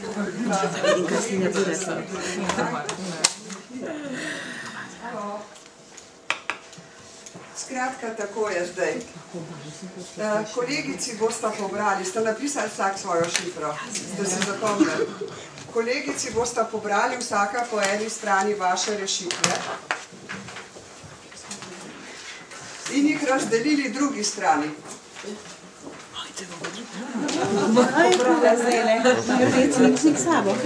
Vidim, kaj si ne bude Skratka, tako je zdaj. Uh, kolegici boste pobrali, ste napisali vsak svojo šifro, ste si zapomnili. Kolegici boste pobrali vsaka po eni strani vaše rešitve in jih razdelili drugi strani. Recnik sabo.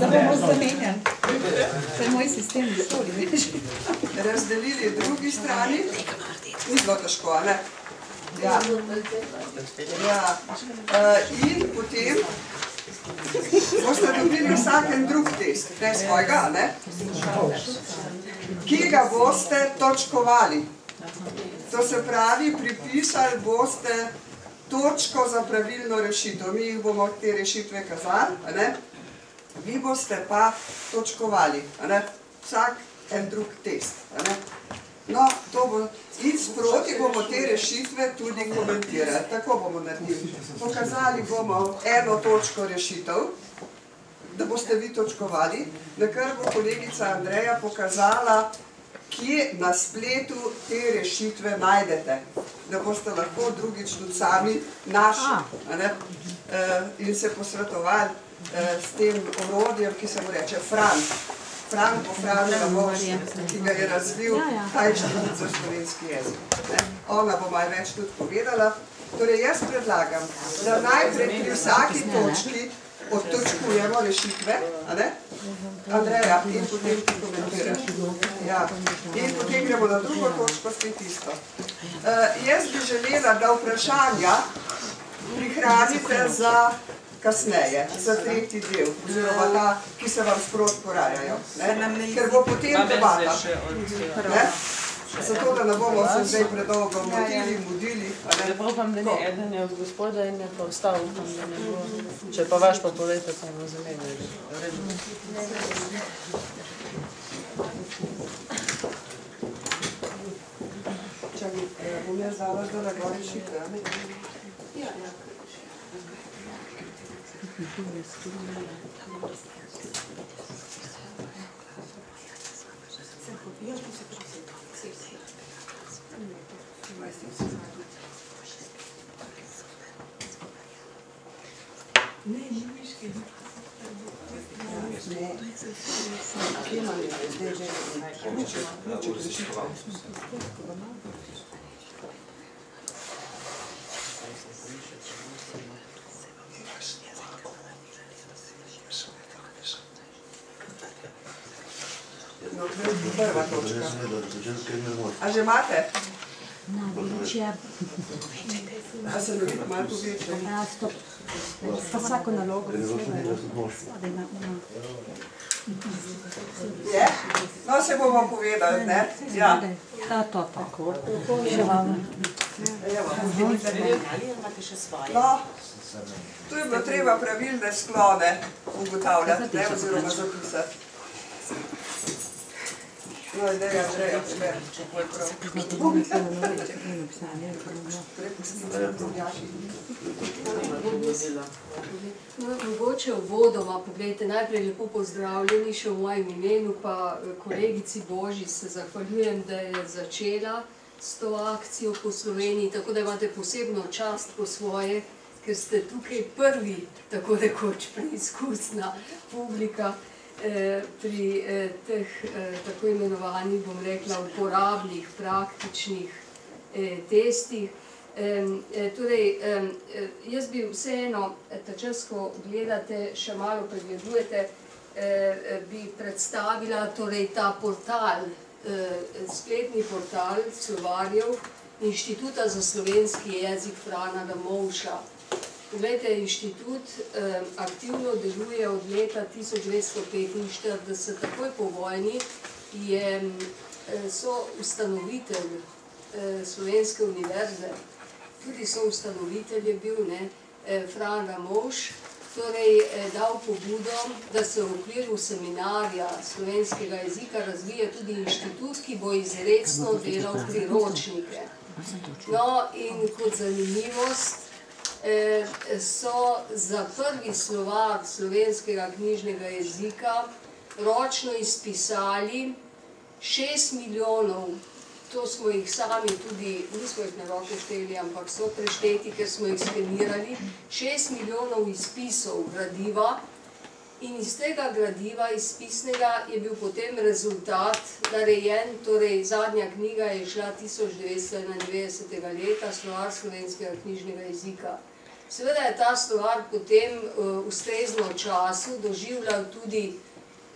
Da bomo zamenjali. To je moj sistem, sorry, veš. Razdelili drugi strani. Ni bilo težko, a ne? Ja. ja. Uh, in potem boste dobili vsak en drug test, ne svojega, ne? Ki ga boste točkovali. To se pravi, pripisali boste točko za pravilno rešitev. Mi jih bomo te rešitve kazali, ne? Vi boste pa točkovali, ne? Vsak en drug test, ne? No, to bo, in sproti bomo te rešitve tudi komentirali. Tako bomo naredili. Pokazali bomo eno točko rešitev, da boste vi točkovali, na kar bo kolegica Andreja pokazala, kje na spletu te rešitve najdete, da boste lahko drugič tudi sami našli ne, eh, in se posvetovali eh, s tem orodjem, ki se mu reče Fran. Fran po Franu Moš, ki ga je razvil ta inštitut za slovenski jezik. Ona bo malo več tudi povedala. Torej, jaz predlagam, da najprej pri vsaki točki odtočkujemo rešitve, a ne? Andreja, in potem ti komentiraš. Ja. In potem gremo na drugo točko, spet isto. Uh, jaz bi želela, da vprašanja prihranite za kasneje, za tretji del, oziroma ta, ki se vam sprot porajajo. Ne? Ker bo potem debata. Ne? Zato, da ne bomo se zdaj predolgo mudili. a ne? Lepo upam, da ni eden je od gospoda in je pa ostal, upam, da ne bo. Če pa vaš pa povete, pa bomo zamenjali. V redu. Čakaj, eh, bom jaz dala zdaj na gor Не, не мишки. Не, имаме две жени. Момиче, момиче, защо? No, to jest druga toczka. A że macie? Največja. A se ne malo povečje? Ja, stop. Pa vsako nalogo. Je? No, se bomo povedali, ne? Ja. Ta to tako. Še vam. No, tu je bilo treba pravilne sklone ugotavljati, ne, oziroma zapisati. No, zdaj, Andreja, pomer. No, mogoče uvodoma, pogledajte, najprej lepo pozdravljeni še v mojem imenu, pa eh, kolegici Boži se zahvaljujem, da je začela s to akcijo po Sloveniji, tako da imate posebno čast po svoje, ker ste tukaj prvi, tako rekoč preizkusna publika pri eh, teh eh, tako imenovanih, bom rekla, uporabnih, praktičnih eh, testih. Torej, jaz bi vseeno, ta čas, ko gledate, še malo pregledujete, bi predstavila torej, ta portal, spletni portal slovarjev Inštituta za slovenski jezik Frana Ramovša. Poglejte, inštitut eh, aktivno deluje od leta 1945, takoj po vojni je eh, so ustanovitelj eh, Slovenske univerze, tudi so ustanovitelj je bil, ne, eh, Fran Ramovš, torej eh, dal pobudo, da se v okviru seminarja slovenskega jezika razvije tudi inštitut, ki bo izredno delal priročnike. No in kot zanimivost, so za prvi slovar slovenskega knjižnega jezika ročno izpisali 6 milijonov, to smo jih sami tudi, nismo jih na roke šteli, ampak so prešteti, ker smo jih skenirali, 6 milijonov izpisov gradiva in iz tega gradiva izpisnega je bil potem rezultat narejen, torej zadnja knjiga je šla 1991. leta, slovar slovenskega knjižnega jezika. Seveda je ta slovar potem uh, ustrezno času doživljal tudi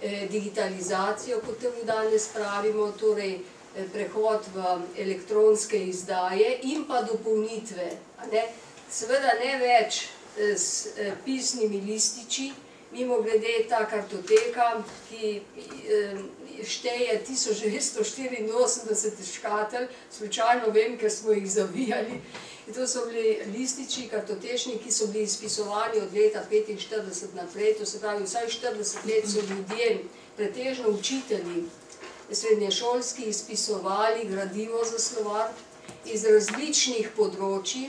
eh, digitalizacijo, kot temu danes pravimo, torej eh, prehod v elektronske izdaje in pa dopolnitve. Ne? Seveda ne več eh, s eh, pisnimi lističi, mimo grede ta kartoteka, ki eh, šteje 1984 škatelj, slučajno vem, ker smo jih zavijali, In to so bili lističi, kartotečni, ki so bili izpisovani od leta 45 naprej, to se pravi, vsaj 40 let so ljudje, pretežno učitelji, srednješolski izpisovali gradivo za slovar iz različnih področji,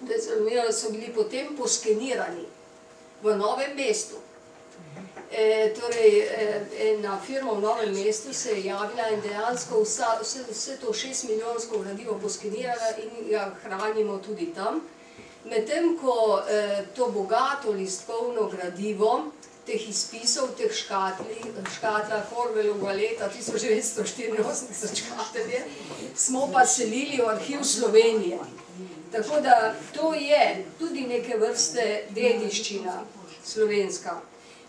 da so bili potem poskenirani v novem mestu. E, torej, e, ena firma v Novem mestu se je javila in dejansko vsa, vse, vse to šest milijonsko gradivo poskenirala in ga hranimo tudi tam. Medtem ko e, to bogato listkovno gradivo, teh izpisov, teh škatli, škatla Horvelovega leta 1984 škatelje, smo pa selili v arhiv Slovenije. Tako da to je tudi neke vrste dediščina slovenska.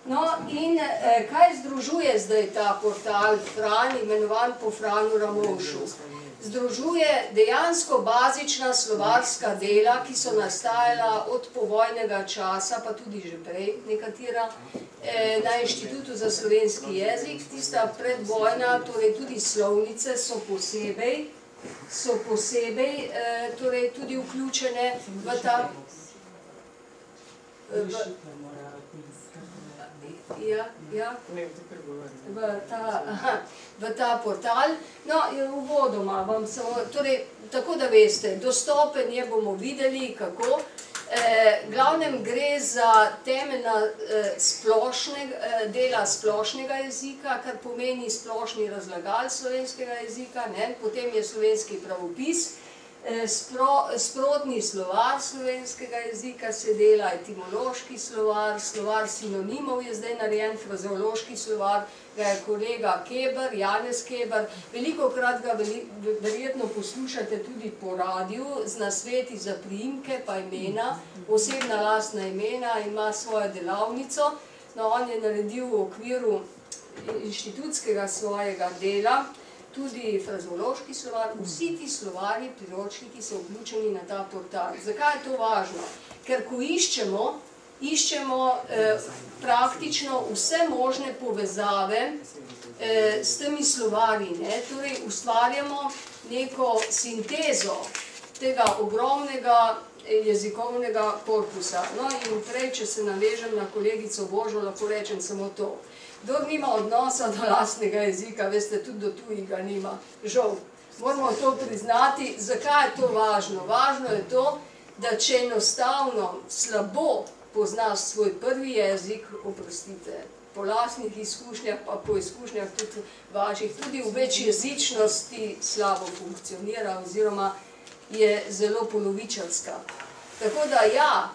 No, in eh, kaj združuje zdaj ta portal Fran, imenovan po Franu Ramovšu? Združuje dejansko bazična slovarska dela, ki so nastajala od povojnega časa, pa tudi že prej nekatera, eh, na Inštitutu za slovenski jezik, tista predvojna, torej tudi slovnice so posebej, so posebej eh, torej tudi vključene v ta v, ja, ja, v ta, v ta portal. No, in uvodoma vam samo, torej, tako da veste, dostopen je, bomo videli, kako. Eh, glavnem gre za temeljna eh, splošnega, eh, dela splošnega jezika, kar pomeni splošni razlagal slovenskega jezika, ne? potem je slovenski pravopis, spro, sprotni slovar slovenskega jezika se dela, etimološki slovar, slovar sinonimov je zdaj narejen, frazeološki slovar, ga je kolega Keber, Janez Keber, veliko krat ga veli, verjetno poslušate tudi po radiju z nasveti za priimke pa imena, osebna lastna imena, ima svojo delavnico, no on je naredil v okviru inštitutskega svojega dela, tudi frazeološki slovar, vsi ti slovari, priročniki so vključeni na ta portal. Zakaj je to važno? Ker ko iščemo, iščemo eh, praktično vse možne povezave eh, s temi slovari, ne? torej ustvarjamo neko sintezo tega ogromnega jezikovnega korpusa. No in prej, če se navežem na kolegico Božo, lahko rečem samo to. Kdor nima odnosa do lastnega jezika, veste, tudi do tujega nima. Žal, moramo to priznati. Zakaj je to važno? Važno je to, da če enostavno slabo poznaš svoj prvi jezik, oprostite, po lastnih izkušnjah, pa po izkušnjah tudi vaših, tudi v večjezičnosti slabo funkcionira oziroma je zelo polovičarska. Tako da ja,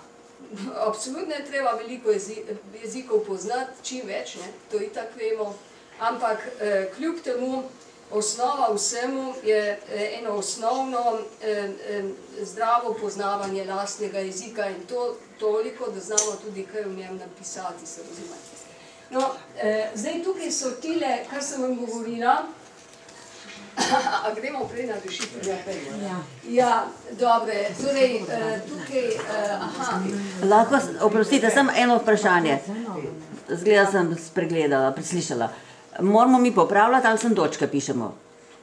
absolutno je treba veliko jezikov poznati, čim več, ne? to itak vemo, ampak eh, kljub temu osnova vsemu je eh, eno osnovno eh, eh, zdravo poznavanje lastnega jezika in to toliko, da znamo tudi kaj v njem napisati, se razumete. No, eh, zdaj tukaj so tile, kar sem vam govorila, A gremo prej na rešitev? Ja. Ja, dobre. Torej, eh, tukaj, eh, aha. Lahko, oprostite, samo eno vprašanje. Zgleda sem spregledala, preslišala. Moramo mi popravljati ali sem točke pišemo?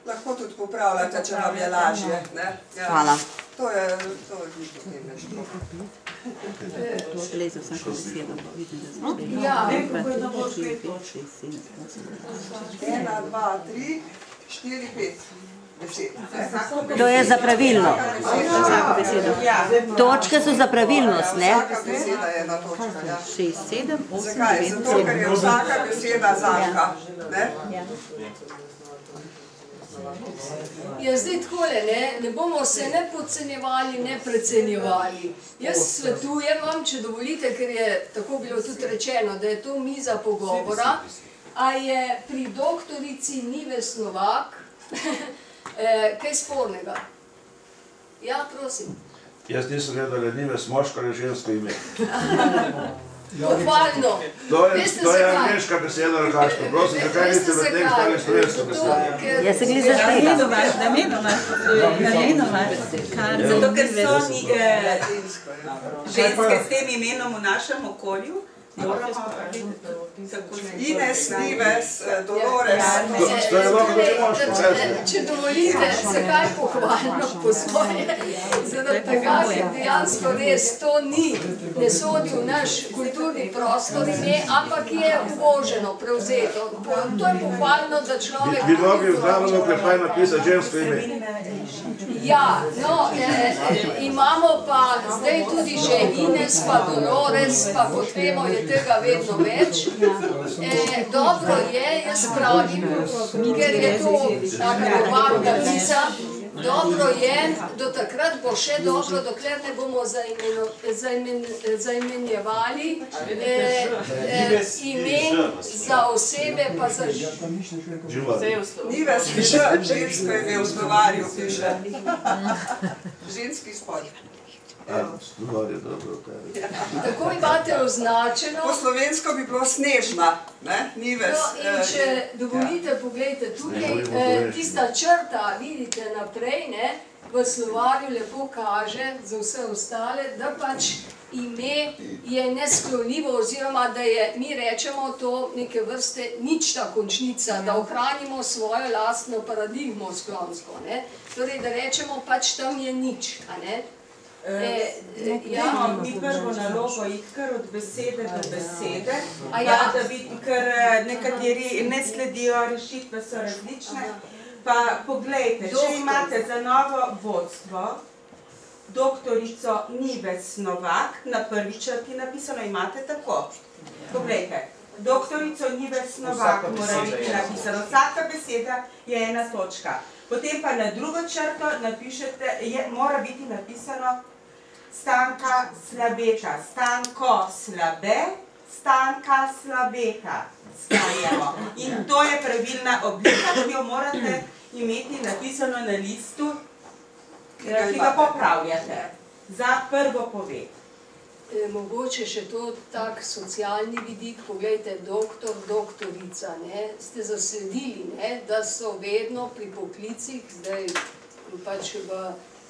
Lahko tudi popravljate, če vam je lažje. Ne? Ja. Hvala. To je, to je ni potem več to. Lezel sem kot besedo, vidim, da sem Ja. Ena, dva, tri, štiri, pet. besed. To je za pravilno. Ja, Točke so za pravilnost, ne? Vsaka beseda je ena točka, ja. 6, 7, 8, Zakaj? 9, Zato, ker je vsaka beseda zanka. Ne? Ja, zdaj takole, ne, ne bomo se ne podcenjevali, ne precenjevali. Jaz svetujem vam, če dovolite, ker je tako bilo tudi rečeno, da je to miza pogovora, a je pri doktorici Nives Novak eh, kaj spornega. Ja, prosim. Jaz nisem vedel, da ni ves moško ali žensko ime. Pohvalno. To je, Veste to je angliška beseda, ali kakšno. Prosim, zakaj niste v tem stali slovensko besedo? ker- Jaz se glih zaštega. Namenoma, namenoma, namenoma, kar Zato, ker so eh, ja. ženske s tem imenom v našem okolju, Ines, Nives, Dolores. Je Če- dovolite, zakaj pohvalno po svoje? Zaradi tega, ker dejansko res to ni, ne sodi v naš kulturni prostor ime, ampak je uvoženo, prevzeto. To je pohvalno, da človek... Bi mogli v zraven oklepaj napisati žensko ime. Ja, no, eh, eh, imamo pa zdaj tudi že Ines, pa Dolores, pa kot vemo, je tega vedno več. Eh, dobro je, jaz pravim, ker je to taka globalna miza, dobro je, do takrat bo še dobro, dokler ne bomo zaimeno, zaimen, zaimenjevali eh, eh, imen za osebe, pa za ž- Živa. Nives piše, žensko ime v slovarju piše. Ženski spol. A, stvar je dobro. kaj. Tako imate označeno. Po slovensko bi bilo snežna, ne? Nives. No, in eh, če dovolite, pogledajte, tukaj eh, tista črta, vidite naprej, ne, v slovarju lepo kaže za vse ostale, da pač ime je nesklonljivo oziroma da je, mi rečemo to neke vrste ničta končnica, da ohranimo svojo lastno paradigmo sklonsko, ne. Torej, da rečemo pač tam je nič, a ne. E, e, ja. Dajmo mi prvo nalogo iti kar od besede do besede, A ja. ja. da vidi, ker eh, nekateri ne sledijo, rešitve so različne. Pa poglejte, če imate za novo vodstvo doktorico Nives Novak, na prvi črti napisano imate tako. Poglejte, doktorico Nives Novak mora biti napisano, vsaka beseda je ena točka. Potem pa na drugo črto napišete, je, mora biti napisano Stanka slabeka, stanko slabe, stanka slabeka. Stanjamo. In to je pravilna oblika, ki jo morate imeti napisano na listu, ki ga popravljate. Za prvo poved. E, Mogoče še to tak socialni vidik, pogledajte, doktor, doktorica, ne, ste zasledili, ne, da so vedno pri poklicih, zdaj pač v,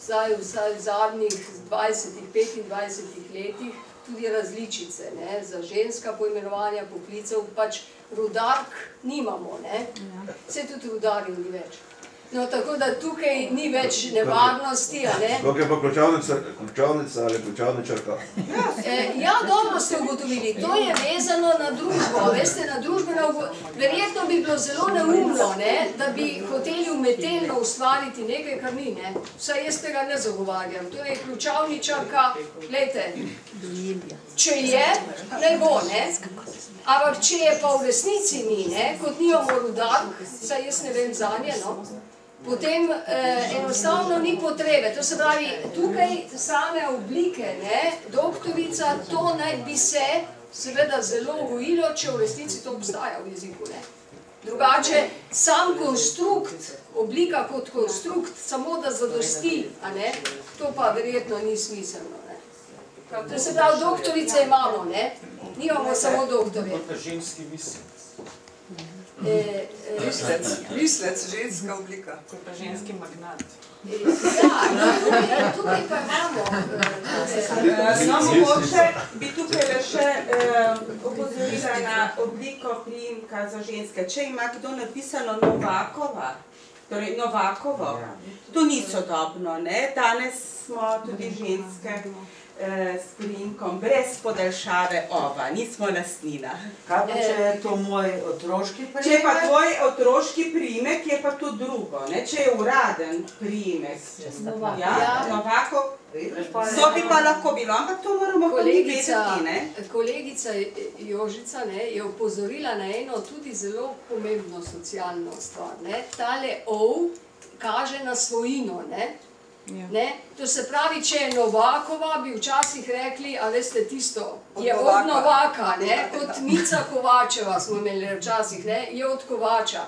zdaj, vsaj v zadnjih 20-25 letih, tudi različice, ne, za ženska poimenovanja poklicev, pač rudark nimamo, ne, vse tudi rudarjev ni več. No, tako da tukaj ni več nevarnosti, ne. Kako je pa ključavnica, ključavnica ali ključavničarka? E, ja, dobro ste ugotovili, to je vezano na družbo, veste, na družbeno, verjetno bi bilo zelo neumno, ne, da bi hoteli umetelno ustvariti nekaj, kar ni, ne. Vsaj jaz tega ne zagovarjam, to je ključavničarka, gledajte, če je, naj bo, ne. Ampak če je pa v resnici ni, ne, kot nimamo rudark, saj jaz ne vem zanje, no, potem eh, enostavno ni potrebe. To se pravi, tukaj same oblike, ne, doktorica, to naj bi se seveda zelo gojilo, če v resnici to obstaja v jeziku. Ne. Drugače, sam konstrukt, oblika kot konstrukt, samo da zadosti, a ne, to pa verjetno ni smiselno. Ne. To se pravi, doktorice imamo, ne, nimamo samo doktorje. ženski mislim. E, e, Mislec, mislec, ženska oblika. Kot pa ženski magnat. Ja, no, tukaj, tukaj pa imamo. No, mogoče bi tukaj le še eh, opozorila na obliko priimka za ženske. Če ima kdo napisano Novakova, torej Novakovo, to ni sodobno, ne? Danes smo tudi ženske s priimkom brez podaljšave ova, nismo lastnina. Kaj pa, če je to moj otroški priimek? Če pa tvoj otroški priimek, je pa to drugo. Ne? Če je uraden priimek, Novak. ja, Ja. Pa je- to bi pa lahko bilo, ampak to moramo Kolegica. Ne? kolegica Jožica ne, je upozorila na eno tudi zelo pomembno socialno stvar. Ne. Tale ov kaže na svojino. Ne. Ne? To se pravi, če je Novakova, bi včasih rekli, a veste tisto, Od je od Novaka. Novaka, ne? Ja. kot Nica Kovačeva smo imeli včasih, ne? je od Kovača.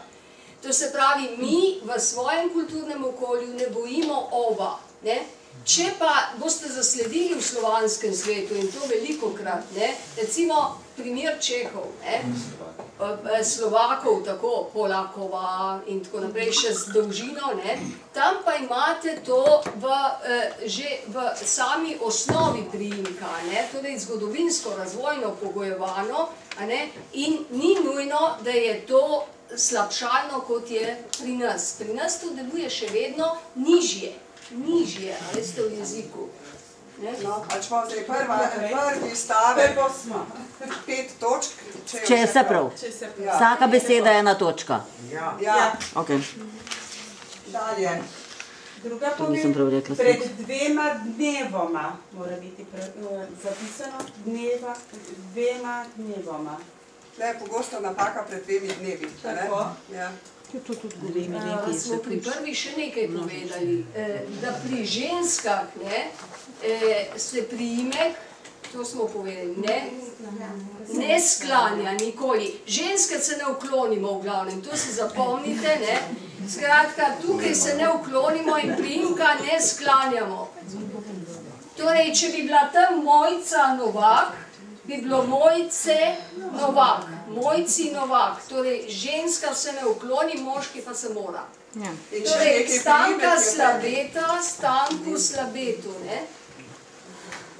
To se pravi, mi v svojem kulturnem okolju ne bojimo ova. Ne? Če pa boste zasledili v slovanskem svetu in to veliko krat, ne? recimo primer Čehov, ne? Eh, Slovakov, tako Polakova in tako naprej, še z dolžino, ne? tam pa imate to eh, že v sami osnovi priimka, ne? torej zgodovinsko, razvojno pogojevano a ne? in ni nujno, da je to slabšalno, kot je pri nas. Pri nas to deluje še vedno nižje, nižje, a veste, v jeziku. Ne? No, a če imamo zdaj prva, prvi stavek, smo. pet točk. Če je vse prav. Če se Ja. Vsaka beseda je ena točka. Ja. Ja, Okay. dalje. Druga To nisem prav pomeni, rekla. pred dvema dnevoma mora biti pre, eh, zapisano, dneva, dvema dnevoma. Tle je pogosto napaka pred dvemi dnevi. Tako. Ja. Uh, smo pri prvi še nekaj povedali, eh, da pri ženskah ne, eh, se priimek, to smo povedali, ne, ne sklanja nikoli. Ženske se ne uklonimo v glavnem, to si zapomnite. Ne. Skratka, tukaj se ne uklonimo in priimka ne sklanjamo. Torej, če bi bila tam mojca Novak, bi bilo mojce Novak, mojci Novak. Torej, ženska se ne ukloni, moški pa se mora. Še Torej, stanka slabeta, stanku slabetu. Ne?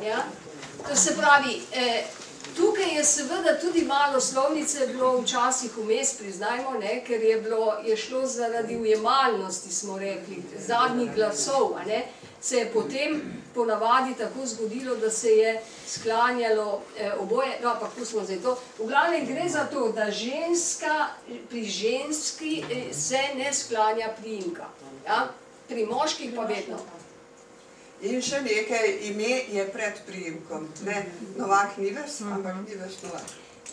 Ja? To se pravi, eh, tukaj je seveda tudi malo slovnice bilo včasih vmes, priznajmo, ne? ker je, bilo, je šlo zaradi ujemalnosti, smo rekli, zadnjih glasov. a Ne? Se je potem ponavadi tako zgodilo, da se je sklanjalo eh, oboje, no pa pustimo zdaj to. V glavnem gre za to, da ženska, pri ženski eh, se ne sklanja priimka. Ja? Pri moških pa vedno. In še nekaj, ime je pred priimkom. Ne Novak Nives, ampak Nives Novak.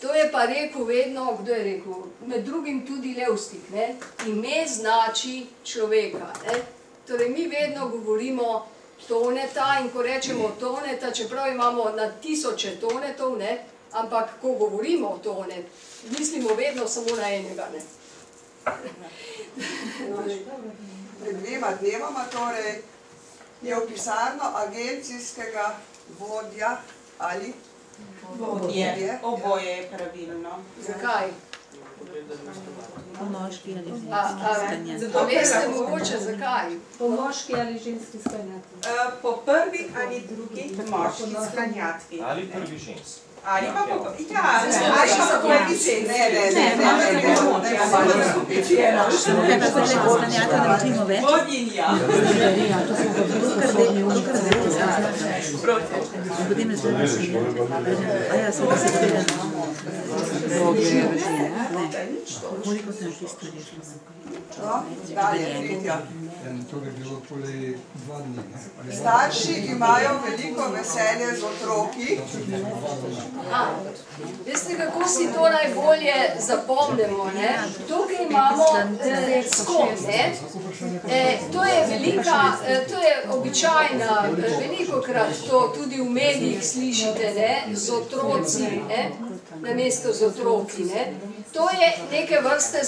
To je pa rekel vedno, kdo je rekel, med drugim tudi Levstik. Ne? Ime znači človeka. Ne? Torej, mi vedno govorimo toneta in ko rečemo toneta, čeprav imamo na tisoče tonetov, ne? ampak ko govorimo tonet, mislimo vedno samo na enega. Ne? Pred dvema dnevoma torej je v pisarno agencijskega vodja ali Je, oboje je pravilno. Zakaj? Moški ali A, a, Zato, veste mogoče zakaj? Po moški ali ženski sklanjati? Eh, Po prvi ali drugi moški sklanjatvi. Ali prvi žensk. Ali pa po, ja, ali pa po prvi ženski. Ne, ne, ne, ne, ne, ne, ne, ne, ne, Vodinja. No, dalje, tretja. To bi bilo okoli dva dni. ne? Starši imajo veliko veselje z otroki, A, veste, kako si to najbolje zapomnimo? Ne? Tukaj imamo eh, skok. Ne? Eh, to je velika, eh, to je običajna, eh, veliko krat to tudi v medijih slišite, ne? z otroci, ne? Na mesto z otroki. Ne? To je neke vrste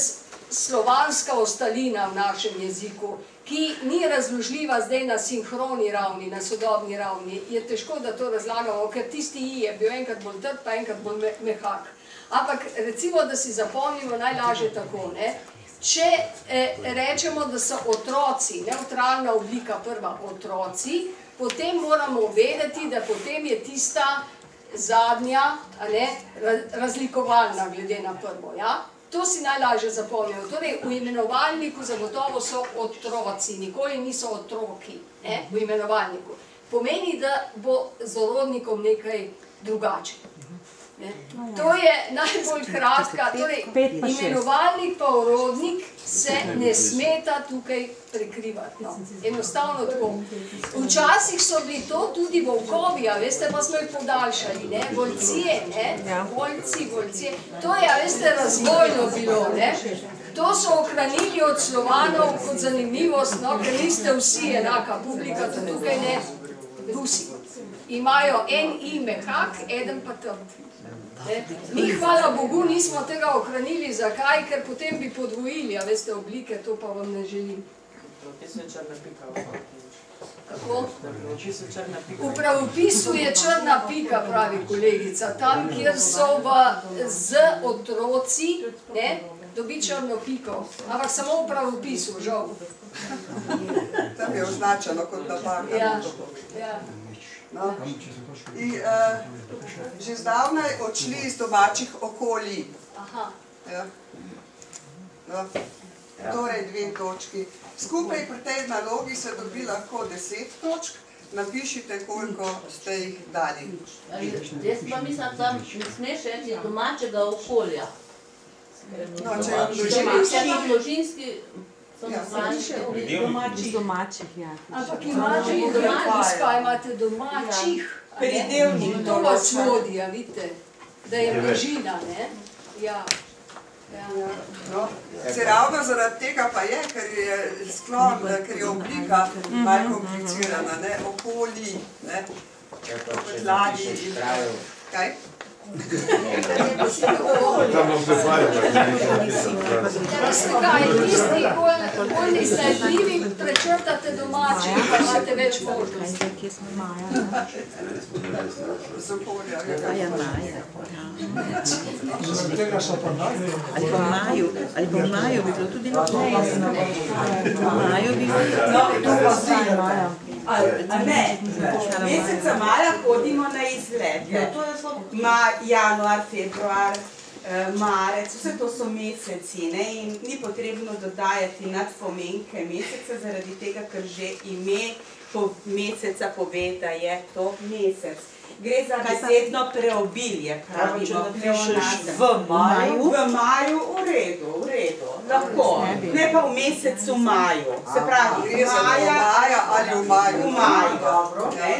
slovanska ostalina v našem jeziku, ki ni razložljiva zdaj na sinhroni ravni, na sodobni ravni. Je težko, da to razlagamo, ker tisti i je bil enkrat bolj trd, pa enkrat bolj me- mehak. Ampak recimo, da si zapomnimo najlažje tako. Ne? Če eh, rečemo, da so otroci, neutralna oblika prva otroci, potem moramo vedeti, da potem je tista zadnja a ne, ra- razlikovalna glede na prvo. Ja? To si najlažje zapomnimo. Torej, v imenovalniku zagotovo so otroci, nikoli niso otroki ne, v imenovalniku. pomeni, da bo z orodnikom nekaj drugače. Ne? To je najbolj kratka, torej imenovalnik pa orodnik se ne smeta tukaj prekrivati. No. Enostavno tako. Včasih so bili to tudi volkovi, a veste, pa smo jih podaljšali, ne? volcije, ne? volci, volcije. To je, a veste, razvojno bilo, ne? To so ohranili od slovanov kot zanimivost, no, ker niste vsi enaka publika, tudi tukaj ne, Rusi. Imajo en i mehak, eden pa trd. Ne? Mi, hvala Bogu, nismo tega ohranili. Zakaj? Ker potem bi podvojili, a veste, oblike, to pa vam ne želim. Kako? V pravopisu je črna pika, pravi kolegica. Tam, kjer so v, z otroci, ne, dobi črno piko. Ampak samo v pravopisu, žal. Tam je označeno kot napaka. Ja, ja. No. In, uh, že zdavnaj odšli iz domačih okolij. Aha. Ja. No. Torej dve točki. Skupaj pri tej nalogi se dobi lahko deset točk. Napišite, koliko ste jih dali. Jaz pa mislim, da ne smeš reči domačega okolja. No, če Če imaš pa množinski Ja, domačih. domačih, ja. Ampak imate domačih, pa imate domačih. Pridevnik To vas vodi, a vidite, da je množina, ne? Ja. Ja. No, se ravno zaradi tega pa je, ker je sklon, ker je oblika malo komplicirana, ne, okolji, ne, podlagi in kaj? Tam bom se fajn, Veste kaj, tisti, bolj, bolj nesledljivi, prečrtate domači, pa imate več možnosti. Kje smo maja? Maja, maja. Ali pa maju, ali pa maju bi bilo tudi. V maju bi No, to pa zdaj, maja. A, a ne, meseca maja hodimo na izlete. Ma, januar, februar, eh, marec, vse to so meseci ne? in ni potrebno dodajati nadpomenke meseca, zaradi tega, ker že ime po meseca pove, da je to mesec. Gre za besedno preobilje, pravimo pleonazem. v maju. V maju, v redu, v redu, lahko, ne pa v mesecu maju, se pravi, Gre za do maja, maja ali v maju. v maju, ne?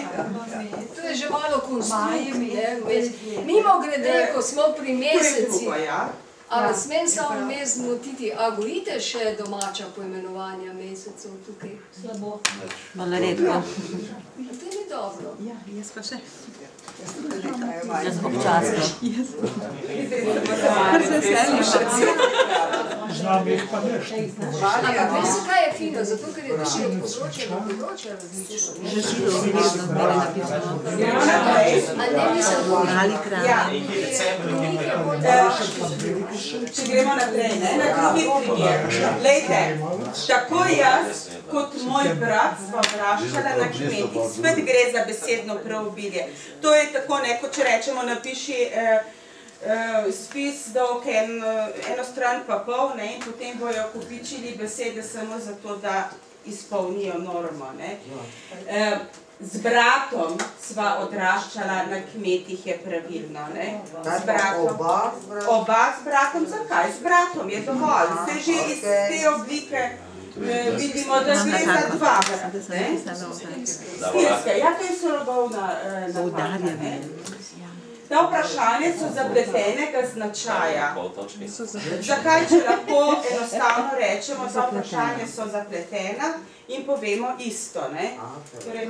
To je že malo konstrukt, ne? vmes. Mimo grede, ko smo pri mesecih, Kuba, ja. a vas smem samo vmes zmotiti, a gojite še domača poimenovanja mesecev tukaj? Slabo. Malo redko. To ni dobro. Ja, jaz pa še. Jaz občasno. Kar se veselim še. Znam jih pa ne. Ampak veste, kaj je fino? Zato, ker je tudi od področja do področja različno. Žilo si vedno bolj napisano. A ne mislim, Mali kraj. Ja. Je Če gremo naprej, ne, na drugi primer. Glejte, tako jaz kot moj brat sva vraščala na kmetih, spet gre za besedno preobilje. To je tako, ne, kot če rečemo, napiši eh, eh, spis dolg en, eh, eno stran pa pol, ne, in potem bojo kopičili besede samo zato, da izpolnijo normo, ne. Eh, z bratom sva odraščala na kmetih, je pravilno, ne. Z bratom. Oba, Oba z bratom, zakaj? Z bratom je dovolj. Se že iz te oblike vidimo, da gre za dva. Stilske, ja, to je sorodovna eh, napaka. Ne. Ta vprašanja so zapletenega značaja. Zakaj, če lahko enostavno rečemo, da vprašanja so zapletena in povemo isto, ne? Torej,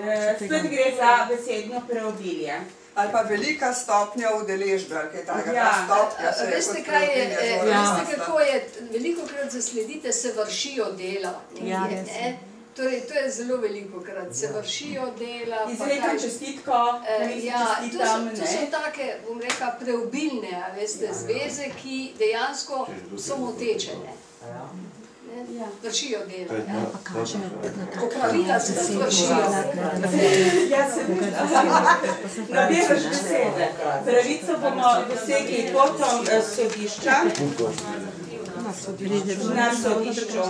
eh, spet gre za besedno preobilje. Ali pa velika stopnja udeležbe, ali kaj takega. Ja. Ta stopnja se je Veste, kot kaj je, eh, zelo veste, kako je, veliko krat zasledite, se vršijo dela. Ja, nekje, res. ne. Torej, to je zelo veliko krat, se vršijo dela. pa Izrekam čestitko, Eh, ne, Ja, to čestitam, so, to so take, bom rekla, preobilne, a veste, zveze, ki dejansko so moteče. Ne? Ne? Vršijo dela. Ja. Popravila se tudi vršijo. Jaz sem Nabiraš besede. Pravico bomo dosegli potom eh, sodišča. Na sodišču.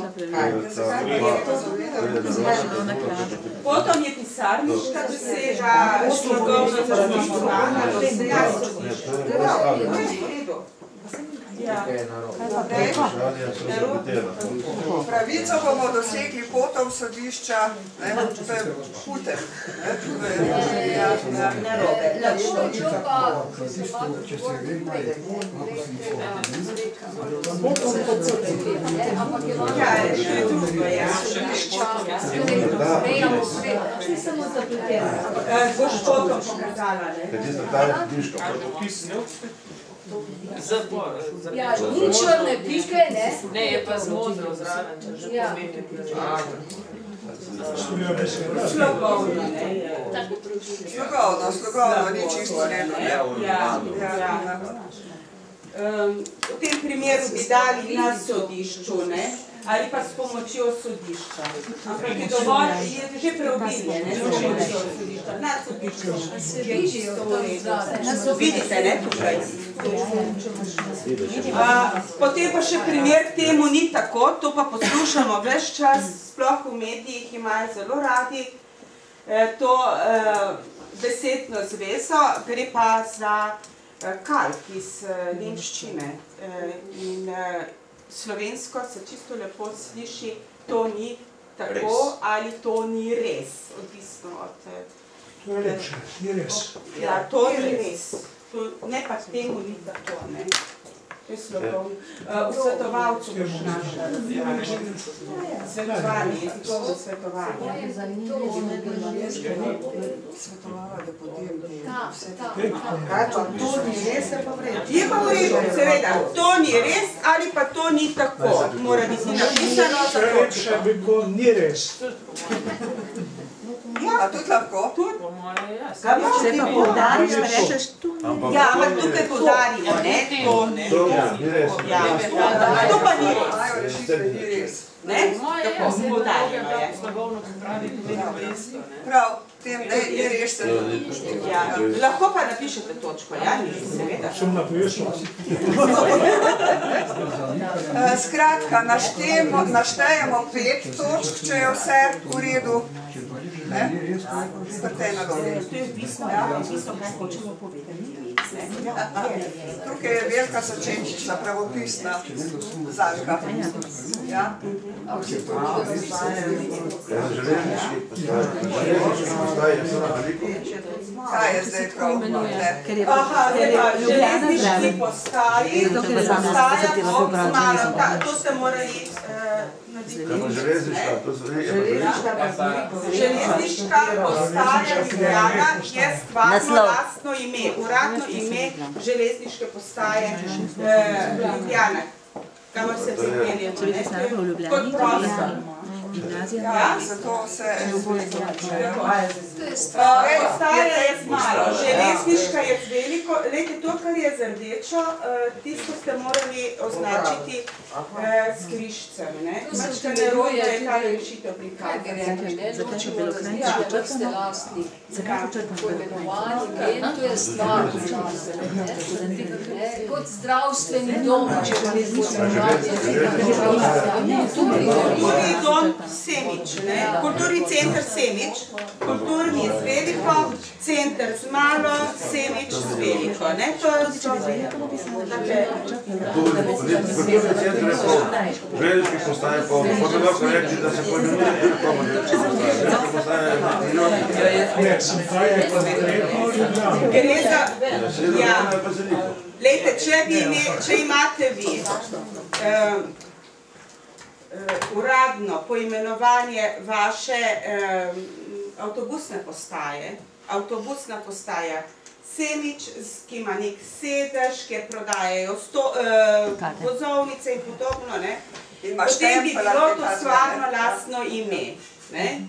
Potom je pisarniška doseža, slogovno zasnovana, doseža sodišče. Ja. Pravico bomo dosegli potom sodišča, ne, to je putem. ne, to je- ja, ja. Če se vedno je, ako sem Ampak je lahko Ja, še je drugo, ja. Ni samo zapleteno. Eh, Boš ne? Ja, ni črne pike, ne? Ne, je pa z modro zraven, če že Ja. pomeni. Slogovno, ne? je. Slogovno, slogovno, ni čisto ne. ne. Ja, ja. Um, v tem primeru bi dali na sodišču, ne? Ali pa s pomočjo sodišča. Ampak je dovolj, je že preobilje, ne? s pomočjo sodišča. Na sodišču. Je čisto v redu. Vidite, ne, tukaj. A, potem pa še primer temu ni tako, to pa poslušamo več čas, sploh v medijih imajo zelo radi eh, to eh, besedno zvezo, gre pa za eh, kalk iz eh, nemščine. Eh, in eh, slovensko se čisto lepo sliši, to ni tako Res. ali to ni res, odvisno od... eh, To je lepše, ni res. Ja, to je res. To, ne pa temu ni tako, ne. Slogovno. Uh, v svetovalcu boš našla. Svetovanje, jezikovno svetovanje. Svetovala, da potem vse pa to ni res, je pa vredno. Je pa v redu, seveda. To ni res ali pa to ni tako. Mora biti napisano za točko. bi bilo ni res. A tudi lahko? Ja. Kaj pa če ti poudariš, pa rečeš, Ja, ampak tukaj poudarimo, ne? To ne. To ni res. Ja, to pa ni res. Ne? Tako, poudarjeno je. Ne. Prav, tem ne, ni res. Ja, lahko pa napišete točko, ja, ni, seveda. Eh, Skratka, naštejemo, naštejemo pet točk, če je vse v redu. Ne? Strtena dol. To je odvisno, ja, odvisno, kaj hočemo povedati. Tukaj je velika začetnica, pravopisna zanka. Ja? Kaj je zdaj prav? Ne. Aha, zdaj pa železniški postaji, postaja malo, ta, to ste morali eh, Ja, pa narediti. Železniška, to so veliko. Železniška postaja Ljubljana je stvarno lastno ime, uradno ime železniške postaje eh, Ljubljana, kamor se pripeljemo. ne, to je Kot prostor. Ja, zato se Uh, postaja je z malo, železniška je z veliko, lejte, to, kar je z rdečo, uh, tisto ste morali označiti uh, s križcem, ne? To Mačka utemeljuje nerodno je ta tudi- rešitev Kaj bi prikazana. rekli, ne, ločimo različne vrste lastnih poimenovanj, gen, to je stvar včasih, ne. Ne, Kot zdravstveni dom, če bi Kulturni dom Semič, ne? kulturni center Semič, kulturni z veliko, center z malo, Semič z veliko, ne? To je so... Kulturni center je poln. Železniški postaje je poln. Potem lahko reči, da se poimenuje nekomu železniška postaja. Železniška postaja je milijon. Ne, pa je konkretno Ljubljana. Gre za... Ja, veliko. Lejte, če, bi ime, če imate vi um, uradno poimenovanje vaše um, avtobusne postaje, avtobusna postaja Semič, s- ki ima nek sedež, kjer prodajajo sto, uh, vozovnice in podobno, ne? Potem bi bilo to stvarno lastno ime. Ne?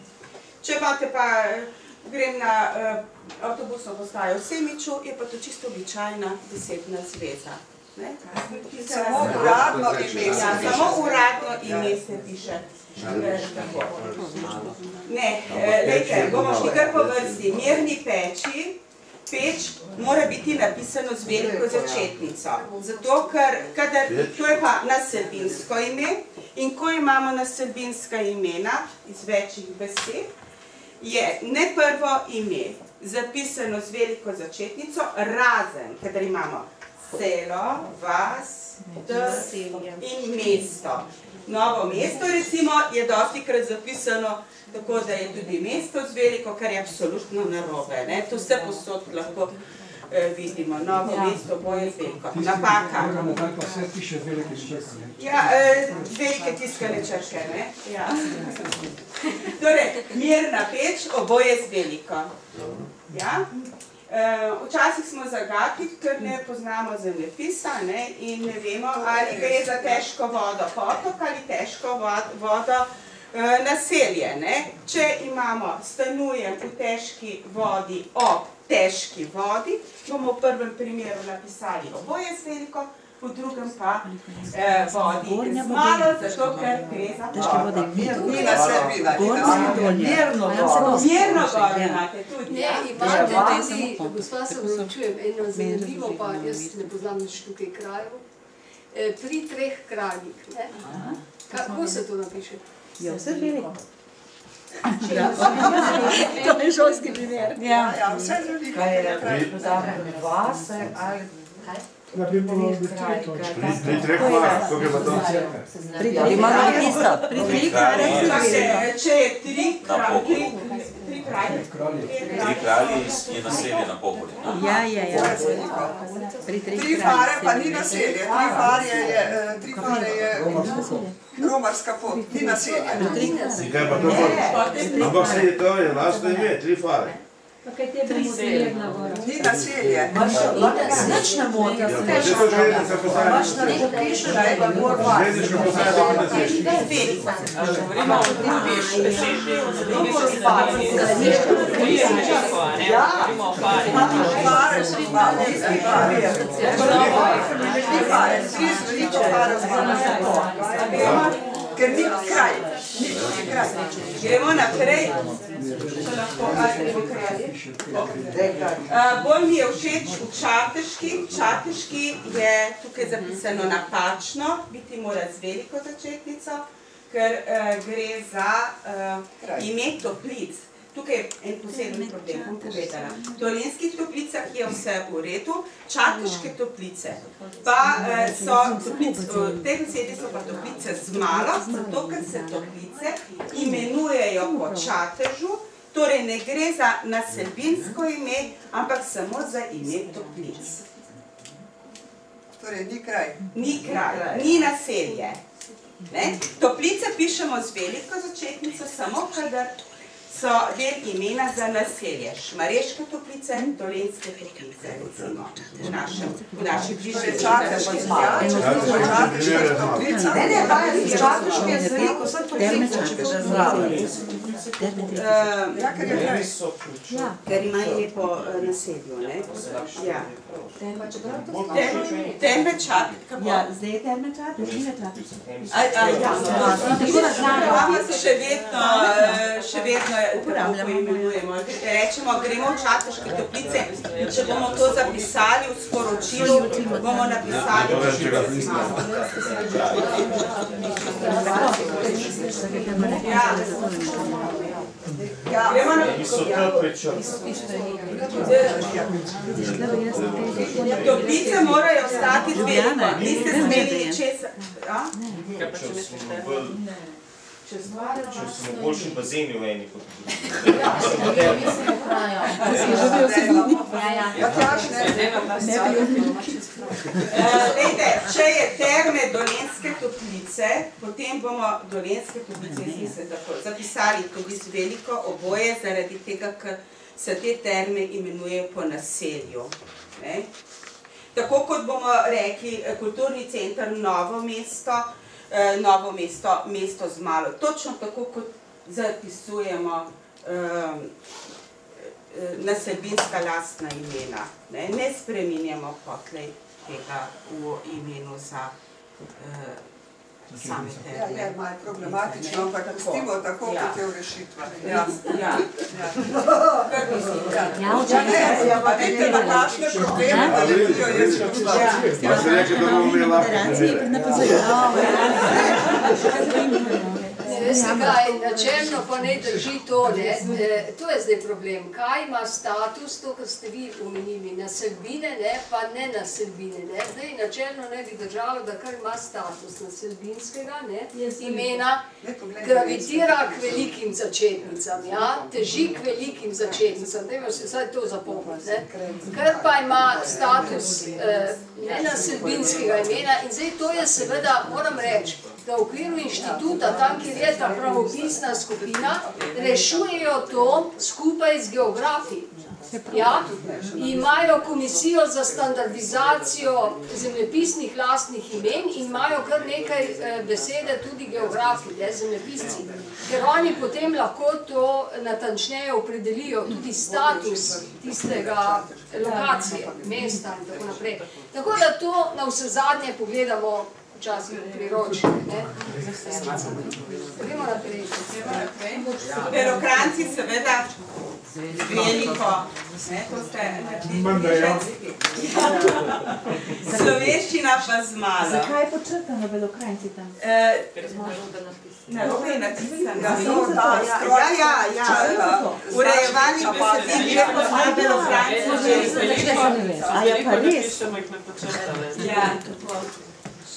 Če imate pa, eh, grem na avtobusno postajo v Semiču, je pa to čisto običajna besedna zveza. Ne? Samo uradno ime se Ja, piše. samo uradno ime se piše. Ne, eh, lejte, bomo šli kar po vrsti. Mirni peči, peč mora biti napisano z veliko začetnico. Zato, ker to je pa naselbinsko ime in ko imamo naselbinska imena iz večjih besed, je ne prvo ime zapisano z veliko začetnico, razen, kadar imamo selo, vas, d in mesto. Novo mesto recimo je dosti krat zapisano tako, da je tudi mesto z veliko, kar je absolutno narobe. Ne? To vse posod lahko eh, vidimo. Novo Ja. mesto boje z veliko. Napaka. Napaka, vse piše velike črke. Ja, eh, velike tiskane črke, ne? Ja. Torej, mirna peč, oboje z veliko. Ja? Eh, Včasih smo zagatli, ker ne poznamo zemljepisa ne, in ne vemo, ali gre za težko vodo potok ali težko vod- vodo eh, naselje. Ne. Če imamo, stanujem v težki vodi ob težki vodi, bomo v prvem primeru napisali oboje z veliko, v drugem pa eh, vodi z malo, zato ker gre za vodo. Ni naselbina, ni naselbina. Mirno vodo. Mirno vodo imate tudi. Ne, ja? imate tudi, gospa se vročujem, eno zanimivo, pa jaz ne poznam nič tukaj krajev. Eh, Pri treh krajih, ne? Kako se to napiše? Ja, vse veliko. To je šolski primer. Ja. Ja, vse veliko. Kaj je vase ali? Da kraj, tri točke. kaj Pri pri treh varah, koliko je pa to? Pri imamo isto. Pri treh se, če je tri kraje, tri, Kralji. Tri kralji je naselje na Poholi. Ja, ja, ja. Pri treh Tri fare pa ni naselje, tri fare je, eh, tri fare je romarska pot, ni naselje. Kaj pa to? Ampak se je to je lastno ime, tri fare. Ni naselje. Nič ne moti. Ja, pa že to železnica postaja Imaš na naselje. to piše, da je pa gor vas. Železniška postaja tudi naselje. Ja, Fare so dva, isti fare. Tri fare, tri z veliko fare zmanjšamo. Ker ni kraj, ni tudi kraj. Če lahko, ali bolj mi je všeč v čateški. Čateški je tukaj zapisano napačno, biti mora z veliko začetnico, ker uh, gre za uh, ime toplic. Tukaj je en poseben problem, bom povedala. V dolenskih toplicah je vse v redu, čateške toplice pa eh, so toplice, v tej besedi so pa toplice z malo, zato ker se toplice imenujejo po čatežu, torej ne gre za naselbinsko ime, ampak samo za ime toplic. Torej, ni kraj. Ni kraj, ni naselje. Ne? Toplice pišemo z veliko začetnico, samo kadar so del imena za naselje. Šmareške toplice, dolenske toplice, recimo, v našem, v naši bližnji Čateški, ja, čateški toplica. ne, ne, pa je čatuški je veliko, vse to piše zraven. Ja, ker je kraj. Ker ima ime po uh, naselju, ne? Ja. Tem- Temečat, kako? Ja, zdaj je termečat, ni večat. A, ja, še vedno, eh, še vedno tako poimenujemo. Rečemo, gremo v čateške toplice in če bomo to zapisali v sporočilu, bomo napisali. To več tega pisma. Ja. Ja, Gremo na Toplice morajo stati z veliko, niste smeli ničesar. A? Če smo v boljšem bazenu v eni kot Eh, Glejte, če je terme dolenske toplice, potem bomo dolenske toplice tako, zapisali tudi z veliko oboje, zaradi tega, ker se te terme imenujejo po naselju. Ne? Tako kot bomo rekli, kulturni center Novo mesto, eh, Novo mesto, mesto z malo. Točno tako, kot zapisujemo um, naselbinska lastna imena. Ne, ne spreminjamo potlej tega v imenu za uh, same. Ja, je malo problematično, ampak pustimo tako, Ja. kot je v rešitvah. Ja. Ja. Ja, ne, ja, pa vidite, na kakšne probleme naletijo, jaz že poznam. Pa ste rekli, da bomo imeli lahko Ne, Veste kaj, načelno pa ne drži to, ne, e, to je zdaj problem. Kaj ima status, to, kar ste vi omenili, naselbine, ne, pa ne naselbine. Ne. Zdaj, načelno ne bi držalo, da kar ima status naselbinskega ne, imena, gravitira k velikim začetnicam, ja, teži k velikim začetnicam. Dajmo se vsaj to zapomniti. ne. Kar pa ima status eh, nenaselbinskega imena in zdaj to je seveda, moram reči, da v okviru inštituta, tam, kjer je ta pravopisna skupina, rešujejo to skupaj z geografi. Ja, imajo komisijo za standardizacijo zemljepisnih lastnih imen in imajo kar nekaj eh, besede tudi geografi, ne, zemljepisci. Ker oni potem lahko to natančneje opredelijo, tudi status tistega lokacije, mesta in tako naprej. Tako da to na vse zadnje pogledamo včasih v priročnik. ne. Gremo naprej. Birokranci seveda veliko, ne, to ste ja. Slovenščina pa z malo. Zakaj je počrtano velokrajci tam? Eh, Narobe je napisano. Ja, Ja, ja, ja. Urejevanje besedil je poznal belokranci že A je pa res? Ne. Ja,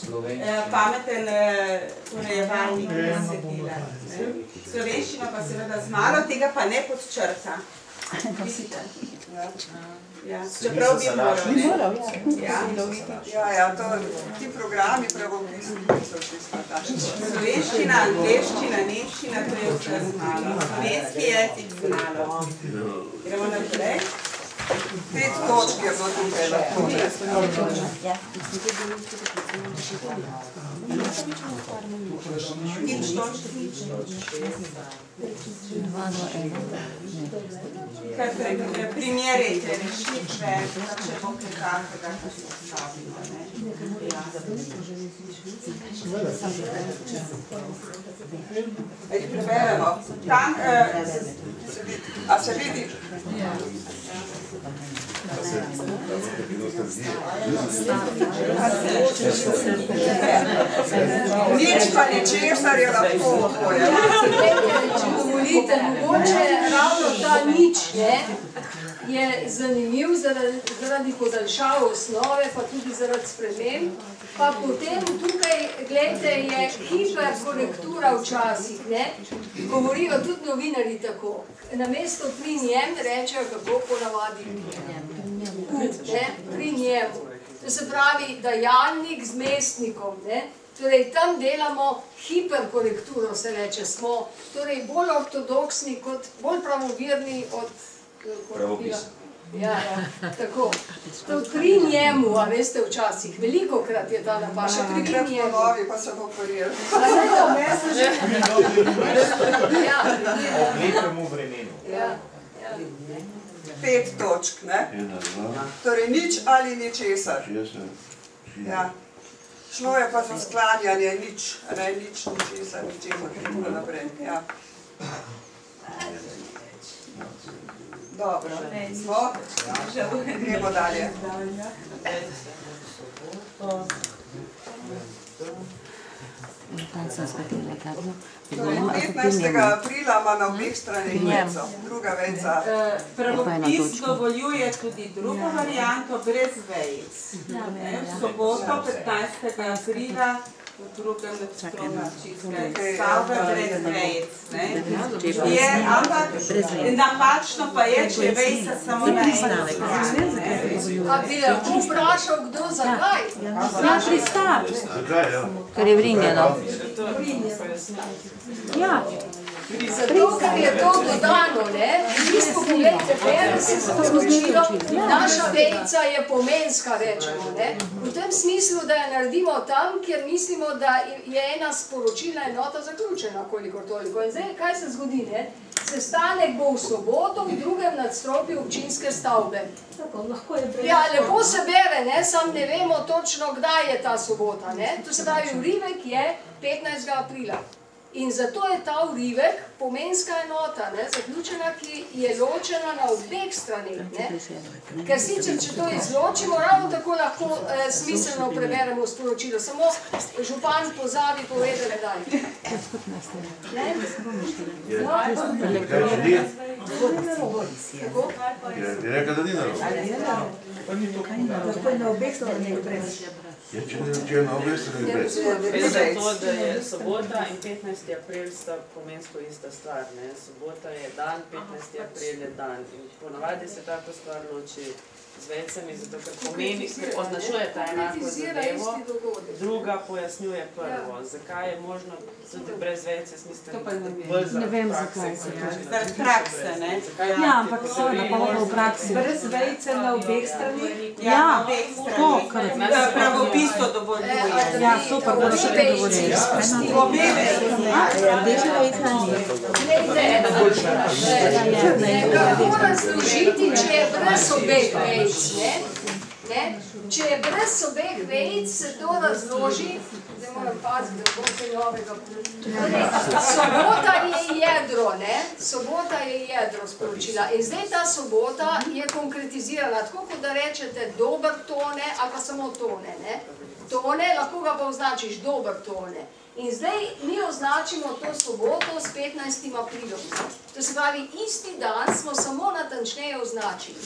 Eh, pameten eh, urejevalnik besedila. ne. Slovenščina pa seveda z malo, tega pa ne podčrta. Ja, čeprav bi moral. Bi moral, ne. ja. Ja. Ja, ja, to, ti programi pravopisni niso čisto takšni. Slovenščina, angleščina, nemščina, to je vse z malo. Slovenski jezik z malo. Gremo naprej. Pet točk je bilo tukaj lahko. Ja. Nič točk, nič točk. Kar pre- primerjajte rešitve, če bo kaj kakega, ko se postavimo. ne. Ja. A jih preberemo? Tam, eh, A se vidi? Nič pa ničesar je lahko oboje. Dovolite, mogoče ravno ta nič ne, je zanimiv zaradi, zaradi podaljšave osnove, pa tudi zaradi sprememb. Pa potem tukaj, gledajte, je hiperkorektura včasih, ne? govorijo tudi novinari tako. Na mesto pri njem rečejo, kako ponavadi ne? pri njemu. To se pravi, da jalnik z mestnikom, ne? Torej, tam delamo hiperkorekturo, se reče, smo torej bolj ortodoksni, kot, bolj pravovirni od eh. Pravopisa. Ja, ja, tako. To pri njemu, a veste, včasih, veliko krat je ta napaka, pri Trikrat njemu. ponovi, pa se bo poriral. Ja, Ob lepemu vremenu. ja, ja. Pet točk, ne? Torej nič ali ničesar. Ja. Šlo je pa za sklanjanje nič, ne nič, ničesar, ničesar, in tako naprej. Ja. Dobro, smo, gremo dalje. Tablo. Torej, 15. aprila ima na obeh straneh veco, druga veca. Eh, Pravopis dovoljuje tudi drugo varianto brez vejic. Ne, V soboto 15. aprila v drugem stavbe brez vejic. ne. Je, ampak napačno pa je, če je vejica samo na eni strani. A bi lahko vprašal, kdo zakaj? Ja, pristat. Zakaj, ja? Ker je vrinjeno. Ja. Zato, ker je to dodano, ne? V bistvu, pogledajte, bere se sporočilo, naša vejica je pomenska, rečemo, ne? V tem smislu, da jo naredimo tam, kjer mislimo, da je ena sporočilna enota zaključena, kolikor toliko. In zdaj, kaj se zgodi, ne? Sestanek bo v soboto v drugem nadstropju občinske stavbe. Ja, lepo se bere, ne? sam ne vemo točno, kdaj je ta sobota. Ne? To se pravi, urivek je 15. aprila. In zato je ta urivek pomenska enota, ne, zaključena, ki je ločena na obeh straneh. Ne. Ker sicer, če to izločimo, ravno tako lahko eh, smiselno preberemo sporočilo. Samo župan pozabi povedati. Ne? Kaj že ni? Je, je rekel, da ni narobe. Lahko je na obeh straneh brez. Je, če ne če je na obeh straneh brez. Veste to, da je sobota in 15. april sta pomensko ista stvar. Ne? Sobota je dan, 15. april je dan. In ponavadi se tako stvar loči z vecami, zato ker pomeni, ker označuje ta enako zadevo, druga pojasnjuje prvo. Zakaj je možno tudi brez vece, smislim, Ne vem, zakaj se je. Zaradi prakse, ne? Ja, ampak seveda pa lahko v praksi. Brez vejce na obeh straneh? Ja, to, kar- Pravopis to dovoljuje. Ja, super, da še to dovoljuje. Obe vejce. Kako razložiti, če je brez obeh vejic? Ne? Ne? Če je brez obeh vejic, se to razloži, moram paziti, da bom kaj novega Torej, Sobota je jedro, ne? Sobota je jedro sporočila. In zdaj ta sobota je konkretizirana, tako kot da rečete dober tone ali pa samo tone. Ne? Tone, lahko ga pa označiš dober tone. In zdaj mi označimo to soboto s 15. aprilom. To se pravi, isti dan smo samo natančneje označili.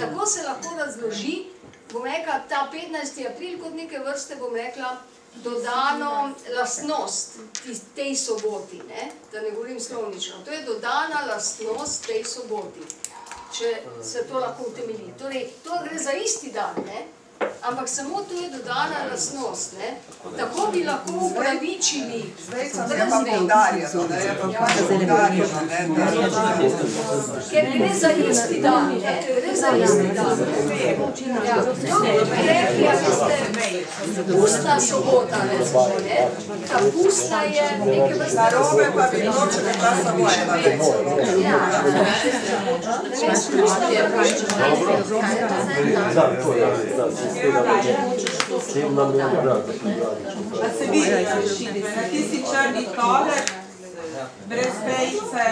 Tako se lahko razloži, bom rekla, ta 15. april kot neke vrste, bom rekla, dodano lastnost tej soboti, ne? da ne govorim slovnično. To je dodana lastnost tej soboti, če se to lahko utemelji. Torej, to gre za isti dan, ne? Ampak samo to je dodana lastnost. Ne? Tako bi lahko upravičili Zvejcam je pa poudarjeno, da je pa pač poudarjeno, ne, da Ker gre za isti dan, ne? gre za isti dan. Ja, to bi rekli, a veste, pustna sobota, recimo, ne? Ta pustna je neke vrste... Narobe pa bi bilo, če bi bila samo ena vejca. Ja. Ne vem, pustna je A se vidi. Na tisti črni torek, brez vejce,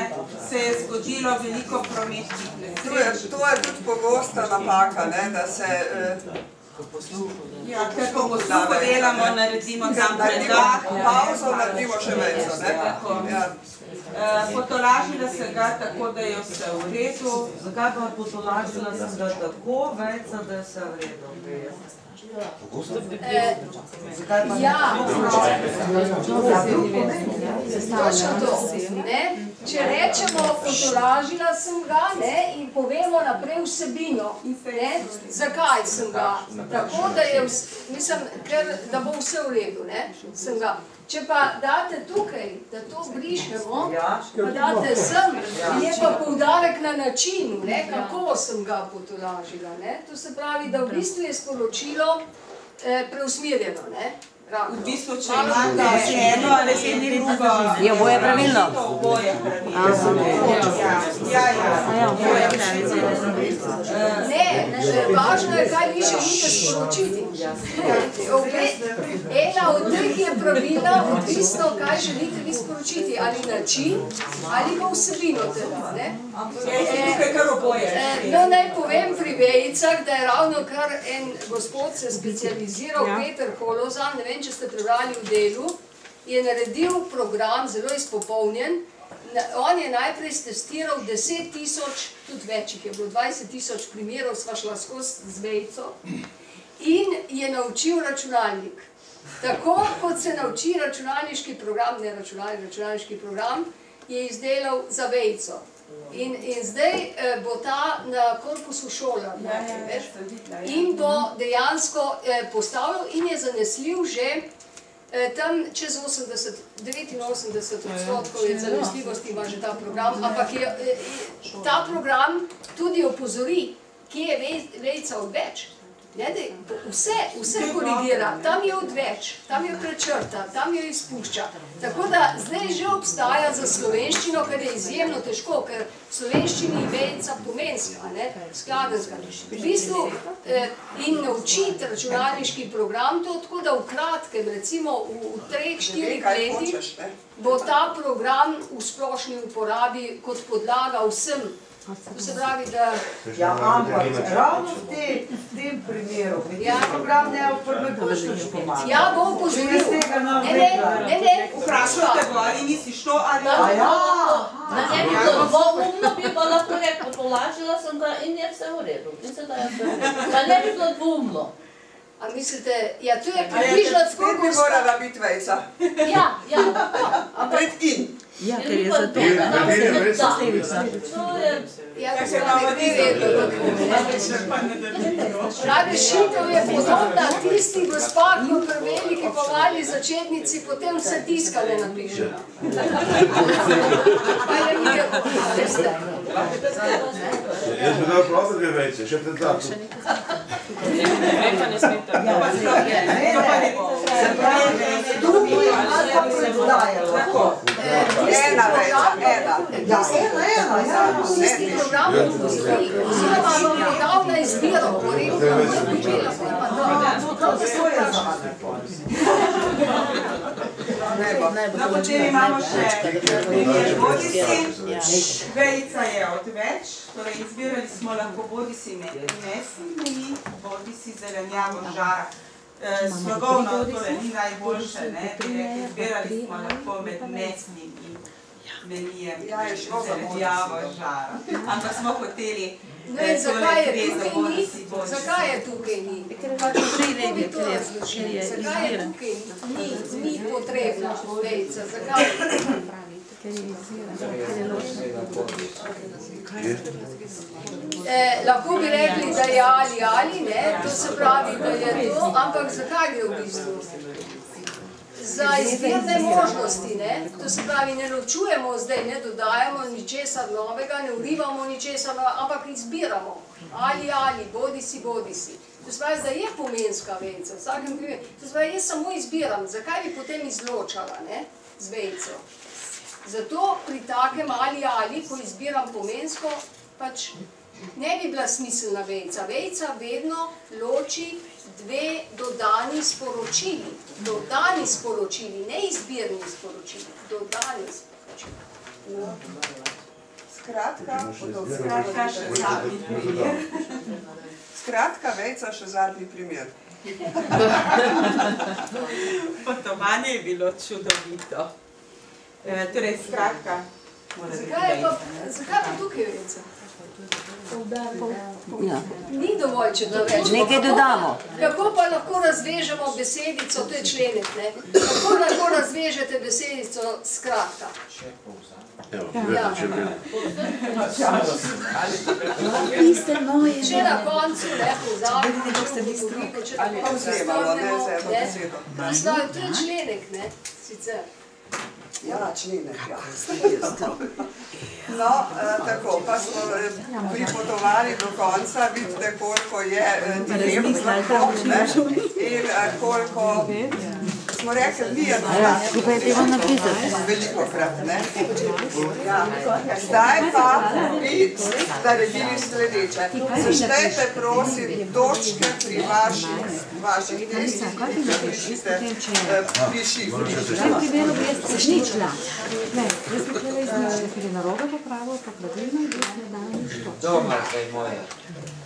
se je zgodilo veliko prometnih To je, to je tudi pogosta napaka, ne, da se eh, Ja, ker po posluhu delamo, naredimo tam predah. pauzo, naredimo še vejco. Ne? Tako. Ja. Eh, Potolažila se ga tako, da je vse v redu. Zakaj pa potolažila sem ga tako, vejca, da je vse v redu? Eh, Zakaj pa Ja, točno to. Ne? Če rečemo, fotolažila sem ga ne? in povemo naprej vsebino, ne? zakaj sem ga, tako da je, mislim, ker, da bo vse v redu, ne? sem ga. Če pa date tukaj, da to brišemo, pa date sem, je pa poudarek na načinu, ne? kako sem ga potolažila. Ne? To se pravi, da v bistvu je sporočilo eh, preusmerjeno. Ne? V bistvu, če imate eno ali eno drugo. Je oboje pravilno? Oboje pravilno. Ja, ja, ja. Oboje pravilno. Ne, eh, važno je, kaj vi želite sporočiti. Obe, ena od teh je pravilna, odvisno, kaj želite vi sporočiti. Ali način, ali pa vsebino tega. Ne? Tukaj kar oboje. Eh, No, naj povem pri vejicah, da je ravno kar en gospod se specializiral, Ja. Peter Holozan, ne vem, če ste prebrali v delu, je naredil program, zelo izpopolnjen. On je najprej stestiral 10 tisoč, tudi več jih je bilo, 20 tisoč primerov, sva šla skozi z vejco in je naučil računalnik. Tako kot se nauči računalniški program, ne računalnik, računalniški program, je izdelal za vejco. In, in zdaj eh, bo ta na korpusu šola in bo dejansko eh, postavljal in je zanesljiv že eh, tam čez 80, 89 odstotkov je zanesljivosti ima že ta program, ampak je, eh, ta program tudi opozori, kje je vej- vejca odveč. Dej, vse, vse korigira, tam je odveč, tam je prečrta, tam je izpušča. Tako da zdaj že obstaja za slovenščino, kar je izjemno težko, ker v slovenščini je vejica pomenska, ne, skladenska. V bistvu eh, in naučiti računalniški program to, tako da v kratkem, recimo v, v treh, štirih letih, bo ta program v splošni uporabi kot podlaga vsem. To se pravi, da... Ja, ampak ravno v te- tem primeru, bi Ja. program ne uporabljuješ pomaga. Ja, bo tega ne Ne, ne, ne, ne. Vprašal te bo, ali misliš to ali Da, ali ja. Da ne bi bilo dvoumno, bi pa lahko rekel, tolažila sem ga in je vse v redu. Mislim, da je vse v redu. Da ne bi bilo dvoumno. A mislite, ja, to je A je približno tako, spet kot morala biti vejca. Ja, ja. Pred in. Ja, ker je za to. Ja, Da, ker je res da. posledica. To je... Ja, Ja, to se pa malo ne gre ni vedno Ta rešitev je podobna tisti gospa, ki v preveliki povali začetnici potem vse tiskane napiše. Pa je mir, veste. Jaz bi dal prav dve vejce, še pred tam. Reka ne smete. Ja, ne, ne, ne. Se pravi, drugi ali pa predvajalo. Tako. Ena vejca, ena. Ja, ena, ena, ja. Tisti program opozori, oziroma vam bo dal na izbiro, rekel, kako je počela, pa ima No, potem imamo še primer bodi si, vejica je odveč, torej izbirali smo lahko bodi si mesni meji, bodi si zelenjavo žara. E, Slogovno torej ni najboljše, ne, bi rekli, izbirali smo lahko med mesnim in menijem Ja, je šlo za zelenjavo žara. Ampak smo hoteli Ne, eh, zakaj je tukaj ni? si. Zakaj je tukaj ni? Pač kako bi to razložili? Zakaj je tukaj ni, ni potrebna vejica? Zakaj? Eh, lahko bi rekli, da je ali ali, ne, to se pravi, da je to, ampak zakaj gre v bistvu? Za izbirne možnosti, ne? to se pravi, ne ločujemo zdaj, ne dodajamo ničesar novega, ne urivamo ničesar novega, ampak izbiramo. Ali ali, bodi si, bodi si. To se pravi, da je pomenska vejica, v vsakem primeru. To se pravi, jaz samo izbiram, zakaj bi potem izločala ne? z vejico. Zato pri takem ali ali, ko izbiram pomensko, pač ne bi bila smiselna vejica. Vejica vedno loči dve dodani sporočili. Dodani sporočili, ne izbirni sporočili. Dodani sporočili. Skratka, Skratka, še zadnji primer. Skratka, vejca še zadnji primer. Potovanje je bilo čudovito. E, torej, skratka, mora biti Zakaj, je pa, zakaj pa tukaj vejica? Ja. Ni dovolj, če to rečemo. Nekaj dodamo. Kako pa lahko razvežemo besedico, to je členek, ne? Kako lahko razvežete besedico skratka? Ja. če. Če na koncu ne pozabite, če na koncu pravi, to je členek, ne? Sicer. Ja, členek, ja. No, eh, tako, pa smo eh, pripotovali do konca, vidite, koliko je eh, dilem ne? In koliko smo rekli, ni enostavno. skupaj je treba napisati. Veliko krat, ne? Ja. Zdaj pa bi naredili sledeče. Seštejte, prosim, točke pri vaših, vaših testih, ki jih pišete eh, pri šifri. primeru bi jaz izničila. Ne, jaz bi tukaj izničila, ker je narobe popravil, pa pravilno in jaz ne dam nič točk. Doma, kaj moje.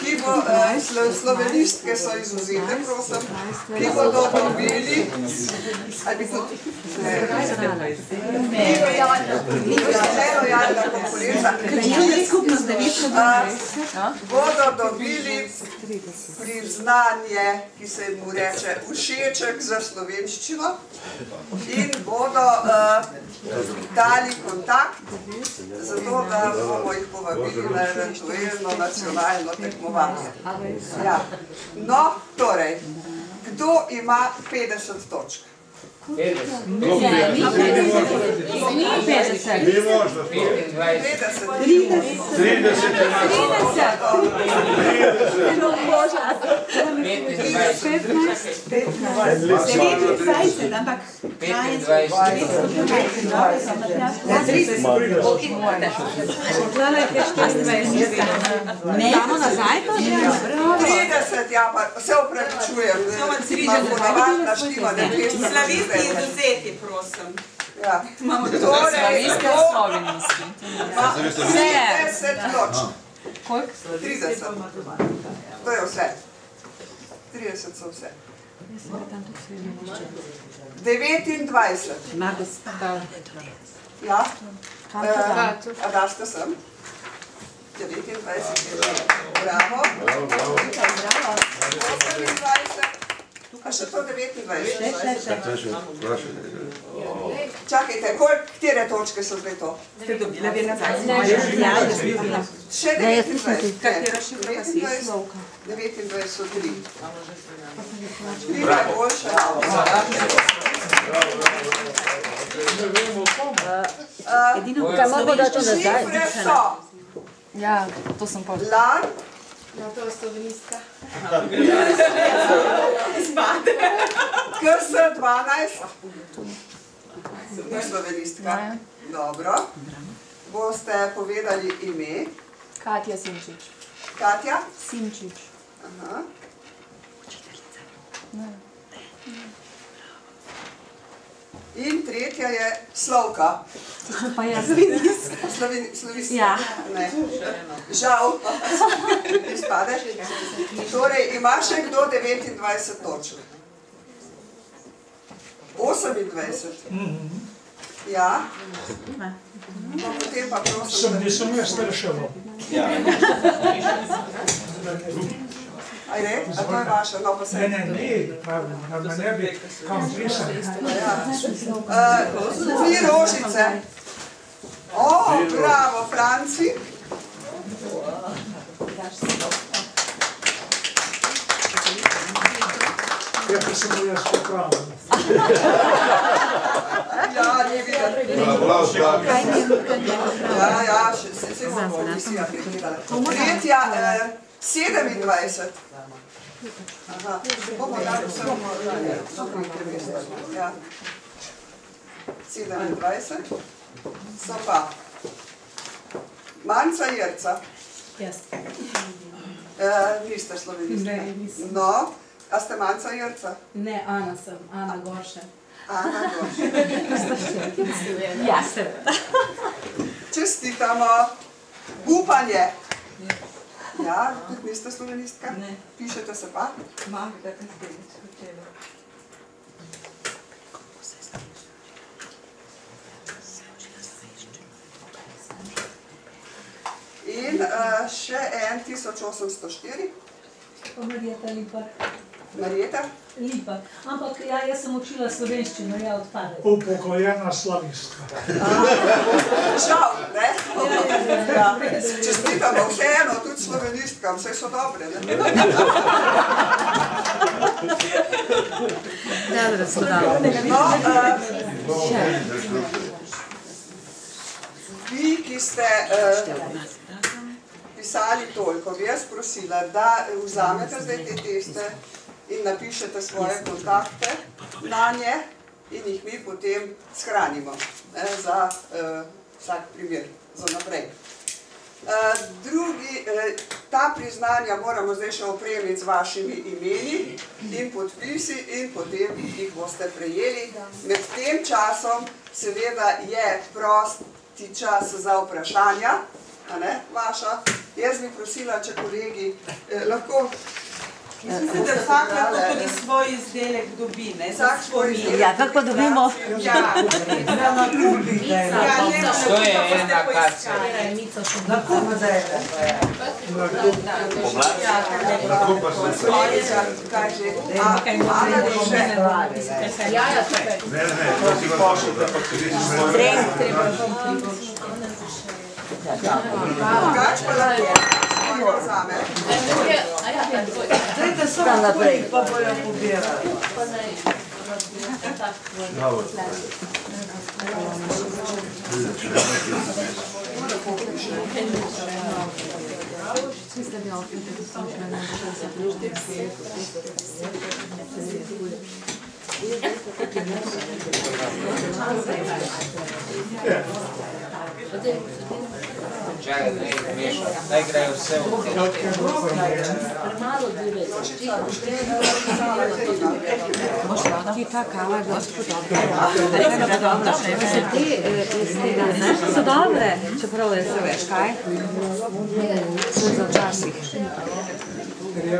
ki bo, eh, slo- slovenistke so izuzete, prosim, ki bodo dobili, ali bi tudi, ne, ni lojalna, ni lojalna konkurenca, bodo dobili priznanje, ki se mu reče všeček za slovenščino in bodo uh, dali kontakt, zato da bomo jih povabili na eventualno nacionalno tekmovanje. Ja. No, torej, kdo ima 50 točk? Ni možno. 25, ampak Ne, damo nazaj to že? 30, ja, pa se upravičujem, imam ponavadna štima, da 200. Slavisti izuzeti, prosim. Ja. Imamo Torej, Slavisti, kdo- slovenisti. Ma, Vse. 30 točk. Koliko? 30. To je vse. 30 so vse. 29. Margus. Ja? Kam Eh, to da? A daš to sem? 29 je že. Bravo. Bravo, bravo. 28. A še to 29? Še, še, še. To je še vprašanje. Čakajte, katere točke so zdaj to? Ste dobila vi nazaj? Ne. Še Ne, jaz 29. nisem. Katera še pa si? 29. 29 so tri. Tri najboljše. Edino, Uh, kaj moramo dati nazaj? Šifre so. Ja, to sem pa. Lan. No, to je slovenistka. KS 12. Ni slovenistka. Dobro. Boste povedali ime. Katja Simčič. Katja? Simčič. Aha. In tretja je Slovka. Pa jaz. Sloveni, slovistka. Ja. Ne. Žal. Izpade. Torej, ima še kdo 29 točk? 28. Ja. No, potem pa prosim. Sem, nisem jaz reševal. Ajde, a to je vaše, no pa se. Ne, ne, ne, pa da me ne bi kam. Ja. Uh, Tri rožice. O, bravo, Franci. Ja, pa sem bil jaz popravljen. Ja, ni videti. Aplavz, bravo. Ja, ja, še se, se bo komisija pregledala. Tretja, eh, 27. Aha, bomo dali samo ja. 27. So pa Manca Jerca. Jaz. Eh, niste slovenistka. Ne, nisem. No, a ste Manca Jerca? Ne, Ana sem, Ana Gorše. Ana Gorše. Ja, seveda. Čestitamo. Upanje. Ja, tudi niste slovenistka? Ne. Pišete se pa? Magda Kastelič, hotela. In uh, še en 1804. Pa Marjeta Lipar. Marjeta? Lipa. Ampak ja, jaz sem učila slovenščino, ja, odpade. Upokojena slavistka. Žal, ne? Ja. Čestitamo vseeno, tudi slovenistkam, vse so dobre, ne? Dobro, so dobro. No, uh, vi, ki ste uh, pisali toliko, bi jaz prosila, da vzamete zdaj te teste in napišete svoje kontakte na nje in jih mi potem shranimo ne, za uh, vsak primer, za naprej. Uh, drugi, uh, ta priznanja moramo zdaj še opremiti z vašimi imeni in podpisi in potem jih boste prejeli. Med tem časom seveda je prosti čas za vprašanja, a ne, vaša, Jaz bi prosila, če kolegi eh, lahko Mislim, da vsak lahko tudi svoj izdelek dobi, ne? za Vsak svoj izdelek. Ja, kako dobimo? Ja, Da nakupite. ja, ne, To ne, je boste ena poiskali. Nakupite. Lahko pa se kaj že. A, Ana Gorše. Ja, ja, tukaj. Ne, ne, ne, to si ga pošljete, pa si vidiš, Drugač pa lahko vzame. Dajte samo naprej, pa bojo pobirali. Dobro. Čakaj, da jih mešam. Naj grejo vse v Ti ta kava je gospodobna. Se ti iz tega, znaš, so dobre, čeprav je se veš kaj. So za včasih. Tole.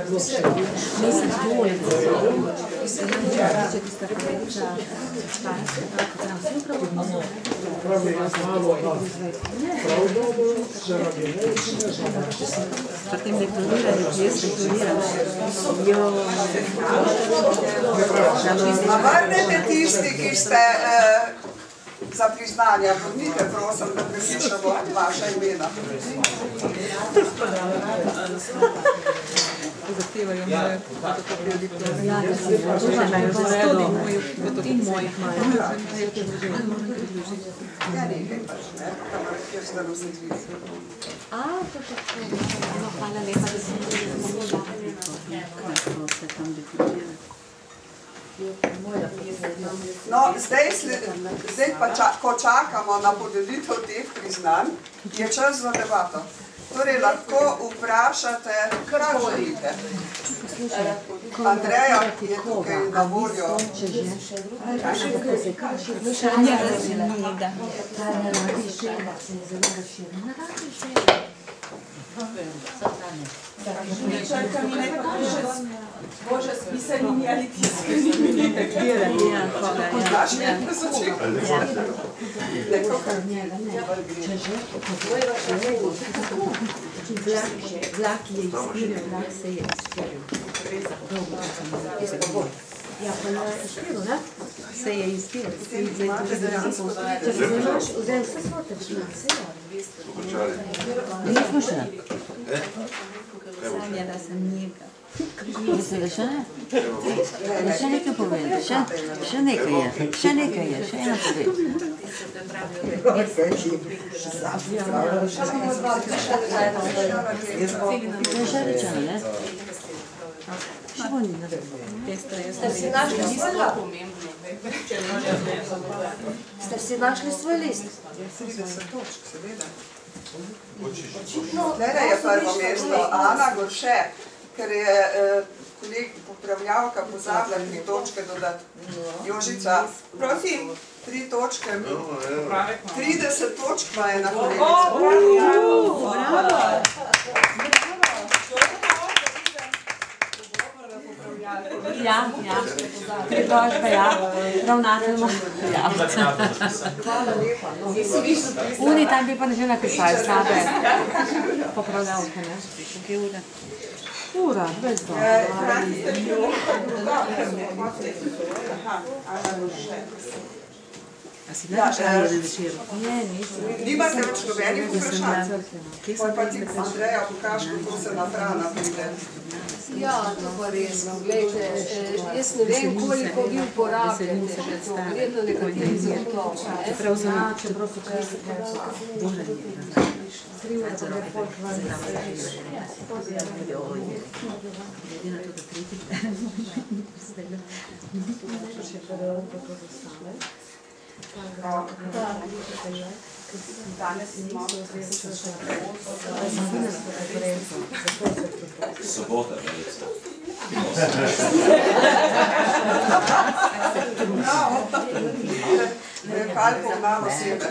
Če ti sta rekla, Pravi, malo da. Prav dobro, zaradi nočne zamače. Potem deklariranju, kje se deklariraš. Jo. Navrnete tisti, ki ste eh, za priznanja, bodite prosim, da prepišemo vaša imena. Zahtevajo moje fotokopije diplome. Ja, da si razumem, tudi moj, in mojih Ja, nekaj pač, ne, kamor, kjer ste razumeli. A, to tako. No, hvala lepa, da si mi Kako se tam definira? No, zdaj, zdaj pa, ča, ko čakamo na podelitev teh priznanj, je čas za debato. Torej, lahko vprašate, kar želite. Andreja je tukaj na voljo. Čakaj, mi ne pa piše, Bože, s pisanimi ali tiskanimi. Poznaš nekaj soči? Neko, kar Vlak je izpiril, vlak se je izpiril. Sem izpiril. Ja, pa na izpiru, ne? Se je izpiril. Če se znaš, vzem vse sorte, vse Nismo še. Sanja, da sem njega. Mislim, da še ne? Še nekaj povedi, še, še nekaj je, še nekaj je, še ena povedi. To je še rečeno, ne? Še bo ni Ste si našli svoj Ste si našli svoj list? 30 točk, seveda. Tlele je prvo mesto Ana Gorše, ker je eh, koleg popravljavka pozabila tri točke dodati. Jožica, prosim, tri točke. 30 točk ima ena kolegica. Ja, ja. Pritožbe, ja. Ravnatelj ima. Ja. Uni tam bi pa že napisali slabe popravljavke, ne? Kaj ure? Ura, brez Eh, A si Ja, eh, radio večer? Ne, nisem. Nimate več nobenih vprašanj? Kje Poj pa ti Andreja pokaž, kako se na hrana pride. Ja, to pa res. Glejte, eh, jaz ne vem, koliko vi uporabljate še to. Verjetno nekateri zelo ne? Čeprav sem, čeprav so kaj se Bože, Krivo, da ne folk vam Glede na to, da tretji še prvo to dostane. Sobota, vejica. Kaj pognalo sebe?